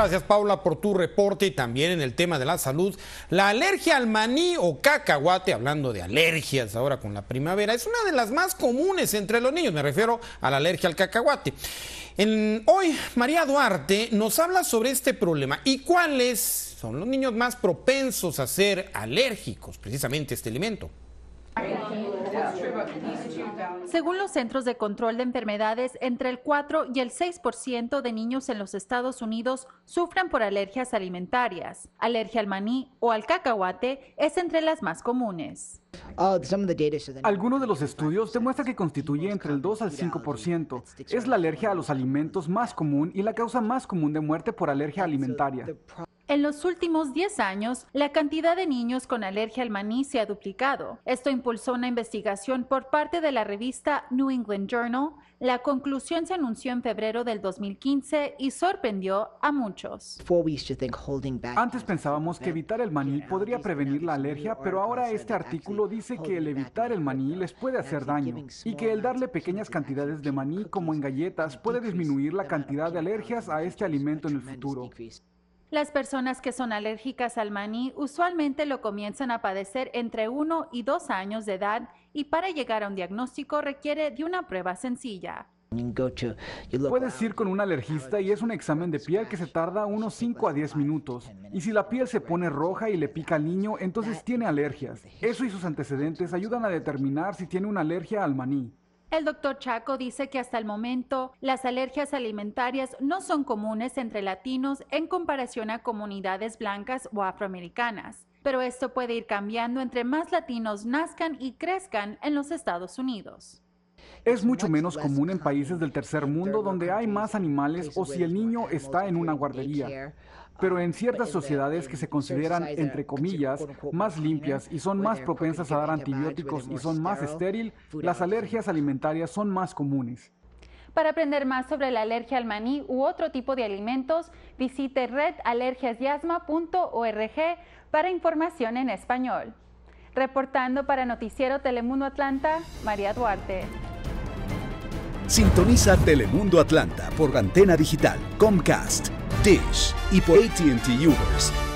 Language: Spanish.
Gracias Paula por tu reporte y también en el tema de la salud. La alergia al maní o cacahuate, hablando de alergias ahora con la primavera, es una de las más comunes entre los niños. Me refiero a la alergia al cacahuate. hoy María Duarte nos habla sobre este problema y cuáles son los niños más propensos a ser alérgicos precisamente a este alimento. Según los Centros de Control de Enfermedades, entre el 4 y el 6% de niños en los Estados Unidos sufren por alergias alimentarias. Alergia al maní o al cacahuate es entre las más comunes. Algunos de los estudios demuestran que constituye entre el 2 al 5%. Es la alergia a los alimentos más común y la causa más común de muerte por alergia alimentaria. En los últimos 10 años, la cantidad de niños con alergia al maní se ha duplicado. Esto impulsó una investigación por parte de la revista New England Journal. La conclusión se anunció en febrero del 2015 y sorprendió a muchos. Antes pensábamos que evitar el maní podría prevenir la alergia, pero ahora este artículo dice que el evitar el maní les puede hacer daño y que el darle pequeñas cantidades de maní como en galletas puede disminuir la cantidad de alergias a este alimento en el futuro. Las personas que son alérgicas al maní usualmente lo comienzan a padecer entre 1 y 2 años de edad y para llegar a un diagnóstico requiere de una prueba sencilla. Puedes ir con un alergista y es un examen de piel que se tarda unos 5 a 10 minutos. Y si la piel se pone roja y le pica al niño, entonces tiene alergias. Eso y sus antecedentes ayudan a determinar si tiene una alergia al maní. El doctor Chaco dice que hasta el momento las alergias alimentarias no son comunes entre latinos en comparación a comunidades blancas o afroamericanas, pero esto puede ir cambiando entre más latinos nazcan y crezcan en los Estados Unidos. Es mucho menos común en países del tercer mundo donde hay más animales o si el niño está en una guardería pero en ciertas sociedades que se consideran, entre comillas, más limpias y son más propensas a dar antibióticos y son más estéril, las alergias alimentarias son más comunes. Para aprender más sobre la alergia al maní u otro tipo de alimentos, visite redalergiasyasma.org para información en español. Reportando para Noticiero Telemundo Atlanta, María Duarte. Sintoniza Telemundo Atlanta por antena digital Comcast Dish y por ATT Ubers.